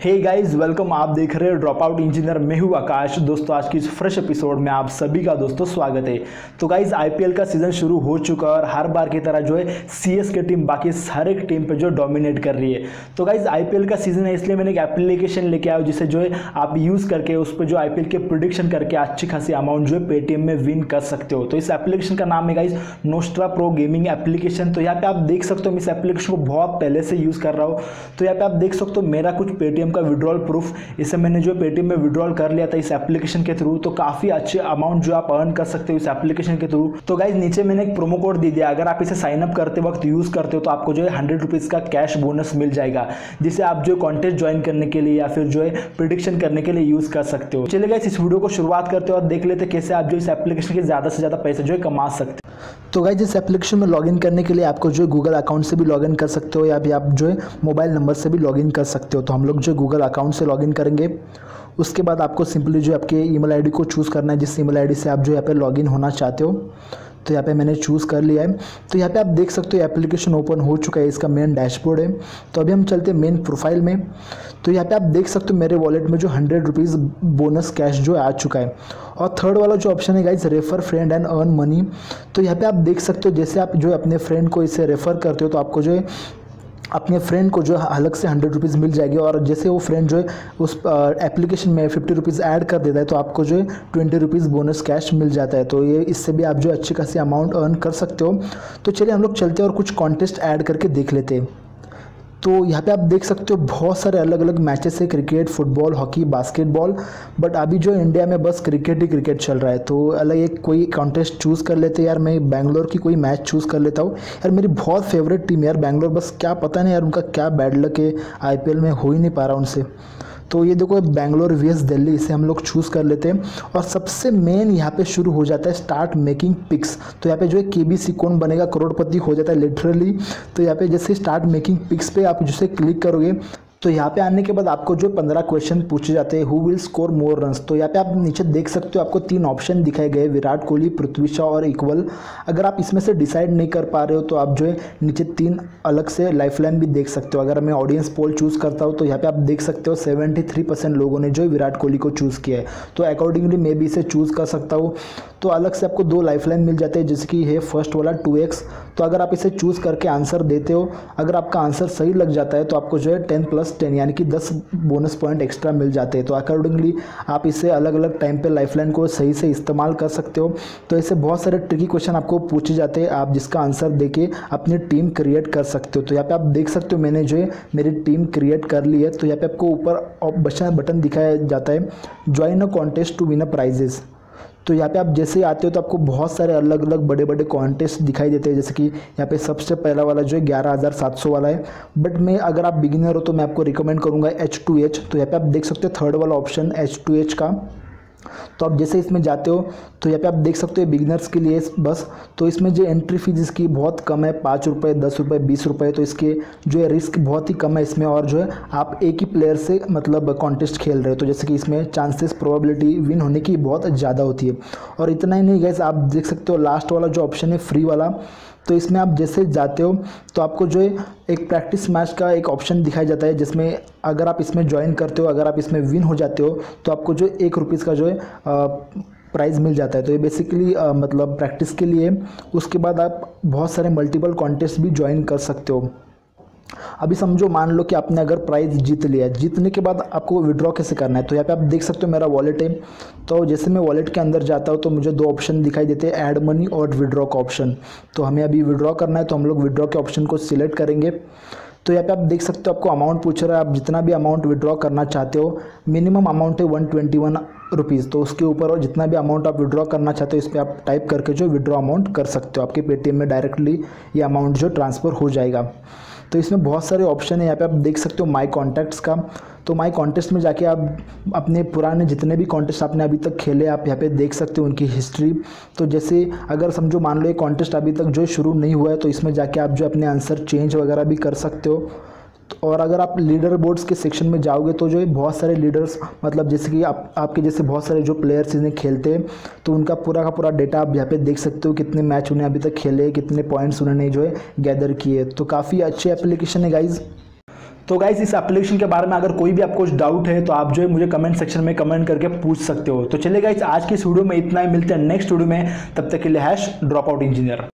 Hey guys welcome आप देख रहे हो ड्रॉप आउट इंजीनियर मैं हूँ आकाश। दोस्तों, आज की इस फ्रेश एपिसोड में आप सभी का दोस्तों स्वागत है। तो गाइस आईपीएल का सीज़न शुरू हो चुका है और हर बार की तरह जो है सीएस की टीम बाकी हर एक टीम पे जो डोमिनेट कर रही है। तो गाइस आईपीएल का सीज़न है, इसलिए मैंने एक एप्लीकेशन लेके आया जिसे जो है, आप यूज़ करके, उस पर जो आईपीएल के प्रोडिक्शन करके अच्छी खासी अमाउंट जो है पेटीएम में विन कर सकते हो। तो इस एप्लीकेशन का नाम है guys Nostra pro gaming application तो यहाँ पे आप देख सकते हो, मैं इस एप्लीकेशन को बहुत पहले से यूज़ कर रहा हूँ। तो यहाँ पे आप देख सकते हो, मेरा कुछ पेटीएम का विड्रॉल प्रूफ इसे मैंने जो पेटीएम में विड्रॉल कर लिया था इस एप्लीकेशन के थ्रू तो काफ़ी अच्छे अमाउंट जो आप अर्न कर सकते हो इस एप्लीकेशन के थ्रू तो गाइज़ नीचे मैंने एक प्रोमो कोड दे दिया। अगर आप इसे साइन अप करते वक्त यूज़ करते हो तो आपको जो है हंड्रेड रुपीज़ का कैश बोनस मिल जाएगा, जिसे आप जो कॉन्टेस्ट ज्वाइन करने के लिए या फिर जो है प्रिडिक्शन करने के लिए यूज़ कर सकते हो। चलिए गाइज़ इस वीडियो को शुरुआत करते हो और देख लेते कैसे आप जो इस एप्लीकेशन के ज़्यादा से ज़्यादा पैसे जो है कमा सकते हो। तो गाइज़ इस एप्लीकेशन में लॉगिन करने के लिए आपको जो है गूगल अकाउंट से भी लॉगिन कर सकते हो या भी आप जो है मोबाइल नंबर से भी लॉगिन कर सकते हो। तो हम लोग जो है गूगल अकाउंट से लॉगिन करेंगे। उसके बाद आपको सिंपली जो आपके ईमेल आईडी को चूज़ करना है। जिस ईमेल आईडी से आप जो यहाँ पे लॉगिन होना चाहते हो। तो यहाँ पे मैंने चूज़ कर लिया है। तो यहाँ पे आप देख सकते हो एप्लीकेशन ओपन हो चुका है, इसका मेन डैशबोर्ड है। तो अभी हम चलते हैं मेन प्रोफ़ाइल में। तो यहाँ पे आप देख सकते हो मेरे वॉलेट में जो हंड्रेड रुपीज़ बोनस कैश जो आ चुका है। और थर्ड वाला जो ऑप्शन है guys refer friend and earn money तो यहाँ पे आप देख सकते हो, जैसे आप जो अपने फ्रेंड को इसे रेफ़र करते हो तो आपको जो है अपने फ्रेंड को जो है अलग से हंड्रेड रुपीज़ मिल जाएगी और जैसे वो फ्रेंड जो है उस एप्लीकेशन में फिफ्टी रुपीज़ ऐड कर देता है तो आपको जो है ट्वेंटी रुपीज़ बोनस कैश मिल जाता है। तो ये, इससे भी आप जो अच्छी खासी अमाउंट अर्न कर सकते हो। तो चलिए हम लोग चलते हैं और कुछ कॉन्टेस्ट ऐड करके देख लेते हैं। तो यहाँ पे आप देख सकते हो बहुत सारे अलग अलग मैचेस है cricket football hockey basketball but अभी जो इंडिया में बस क्रिकेट ही क्रिकेट चल रहा है तो अलग एक कोई कॉन्टेस्ट चूज़ कर लेते यार, मैं बैंगलोर की कोई मैच चूज़ कर लेता हूँ। यार मेरी बहुत फेवरेट टीम यार बैंगलोर बस क्या पता नहीं यार उनका क्या बैड लक है आईपीएल में हो ही नहीं पा रहा उनसे। तो ये देखो बैंगलोर वी दिल्ली इसे हम लोग चूज़ कर लेते हैं। और सबसे मेन यहाँ पे शुरू हो जाता है स्टार्ट मेकिंग पिक्स तो यहाँ पे जो है के बी सी कौन बनेगा? करोड़पति हो जाता है लिटरली तो यहाँ पे जैसे स्टार्ट मेकिंग पिक्स पे आप जैसे क्लिक करोगे तो यहाँ पे आने के बाद आपको जो पंद्रह क्वेश्चन पूछे जाते हैं who will score more runs तो यहाँ पे आप नीचे देख सकते हो, आपको तीन ऑप्शन दिखाए गए विराट कोहली, पृथ्वी शा और इक्वल। अगर आप इसमें से डिसाइड नहीं कर पा रहे हो तो आप जो है नीचे तीन अलग से लाइफलाइन भी देख सकते हो। अगर मैं ऑडियंस पोल चूज़ करता हूँ तो यहाँ पे आप देख सकते हो सेवेंटी लोगों ने जो विराट कोहली को चूज़ किया है। तो अकॉर्डिंगली मैं भी इसे चूज़ कर सकता हूँ। तो अलग से आपको दो लाइफलाइन मिल जाते हैं जिसकी है फ़र्स्ट वाला टू तो अगर आप इसे चूज़ करके आंसर देते हो, अगर आपका आंसर सही लग जाता है तो आपको जो है टेन प्लस टेन यानी कि दस बोनस पॉइंट एक्स्ट्रा मिल जाते हैं। तो अकॉर्डिंगली आप इसे अलग अलग टाइम पे लाइफलाइन को सही से इस्तेमाल कर सकते हो। तो ऐसे बहुत सारे ट्रिकी क्वेश्चन आपको पूछे जाते हैं। आप जिसका आंसर देके अपनी टीम क्रिएट कर सकते हो। तो यहाँ पे आप देख सकते हो मैंने जो है, मेरी टीम क्रिएट कर ली है। तो यहाँ पे आपको ऊपर बटन दिखाया जाता है join a contest to win a prizes तो यहाँ पे आप जैसे ही आते हो तो आपको बहुत सारे अलग अलग बड़े बड़े कॉन्टेस्ट दिखाई देते हैं। जैसे कि यहाँ पे सबसे पहला वाला जो है ग्यारह हज़ार सात सौ वाला है। बट मैं, अगर आप बिगिनर हो तो मैं आपको रिकमेंड करूँगा एच टू एच तो यहाँ पे आप देख सकते हो थर्ड वाला ऑप्शन एच टू एच का। तो आप जैसे इसमें जाते हो तो यहाँ पे आप देख सकते हो बिगिनर्स के लिए बस तो इसमें जो एंट्री फ़ीस इसकी बहुत कम है, पाँच रुपये दस रुपये बीस रुपये तो इसके जो है रिस्क बहुत ही कम है इसमें और जो है आप एक ही प्लेयर से मतलब कॉन्टेस्ट खेल रहे हो तो जैसे कि इसमें चांसेस प्रोबेबिलिटी विन होने की बहुत ज़्यादा होती है। और इतना ही नहीं गैस आप देख सकते हो लास्ट वाला जो ऑप्शन है फ्री वाला तो इसमें आप जैसे जाते हो तो आपको जो है एक प्रैक्टिस मैच का एक ऑप्शन दिखाया जाता है, जिसमें अगर आप इसमें ज्वाइन करते हो, अगर आप इसमें विन हो जाते हो तो आपको जो एक रुपीज़ का जो है प्राइज़ मिल जाता है। तो ये बेसिकली मतलब प्रैक्टिस के लिए, उसके बाद आप बहुत सारे मल्टीपल कॉन्टेस्ट भी ज्वाइन कर सकते हो। अभी समझो, मान लो कि आपने अगर प्राइज़ जीत लिया, जीतने के बाद आपको विड्रॉ कैसे करना है? तो यहाँ पे आप देख सकते हो मेरा वॉलेट है। तो जैसे मैं वॉलेट के अंदर जाता हूँ तो मुझे दो ऑप्शन दिखाई देते हैं ऐड मनी और विड्रॉ का ऑप्शन तो हमें अभी विड्रॉ करना है तो हम लोग विड्रॉ के ऑप्शन को सिलेक्ट करेंगे। तो यहाँ पे आप देख सकते हो, आपको अमाउंट पूछ रहा है, आप जितना भी अमाउंट विड्रॉ करना चाहते हो मिनिमम अमाउंट है वन ट्वेंटी वन रुपीज़ तो उसके ऊपर और जितना भी अमाउंट आप विड्रॉ करना चाहते हो इस पर आप टाइप करके जो विड्रॉ अमाउंट कर सकते हो। आपके पेटीएम में डायरेक्टली ये अमाउंट जो ट्रांसफ़र हो जाएगा। तो इसमें बहुत सारे ऑप्शन है। यहाँ पे आप देख सकते हो माई कॉन्टैक्ट्स का। तो माई कॉन्टेस्ट में जाके आप अपने पुराने जितने भी कॉन्टेस्ट आपने अभी तक खेले, आप यहाँ पे देख सकते हो उनकी हिस्ट्री तो जैसे अगर समझो मान लो ये कॉन्टेस्ट अभी तक जो शुरू नहीं हुआ है तो इसमें जाके आप जो अपने आंसर चेंज वगैरह भी कर सकते हो। और अगर आप लीडर बोर्ड्स के सेक्शन में जाओगे तो जो है बहुत सारे लीडर्स मतलब जैसे कि आप, आपके जैसे बहुत सारे जो प्लेयर्स इन्हें खेलते हैं तो उनका पूरा का पूरा डेटा आप यहाँ पे देख सकते हो कितने मैच उन्हें अभी तक खेले कितने पॉइंट्स उन्होंने जो है गैदर किए तो काफ़ी अच्छे एप्लीकेशन है गाइज़ तो गाइज़ इस एप्लीकेशन के बारे में अगर कोई भी आपको डाउट है तो आप जो है मुझे कमेंट सेक्शन में कमेंट करके पूछ सकते हो। तो चलिए गाइज़ आज की इस वीडियो में इतना ही, मिलते हैं नेक्स्ट वीडियो में। तब तक के लिए हैश ड्रॉप आउट इंजीनियर